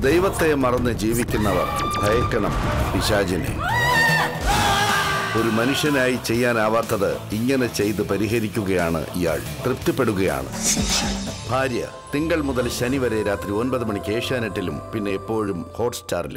ദൈവത്തെ മറന്ന് ജീവിക്കുന്നവർ ഭയക്കണം പിശാചിനെ. ഒരു മനുഷ്യനായി ചെയ്യാനാവാത്തത് ഇങ്ങനെ ചെയ്ത് പരിഹരിക്കുകയാണ് ഇയാൾ. തൃപ്തിപ്പെടുകയാണ്. ഭാര്യ തിങ്കൾ മുതൽ ശനി വരെ രാത്രി ഒൻപത് മണിക്ക് ഏഷ്യാനെറ്റിലും പിന്നെ എപ്പോഴും ഹോട്ട്സ്റ്റാറിലും.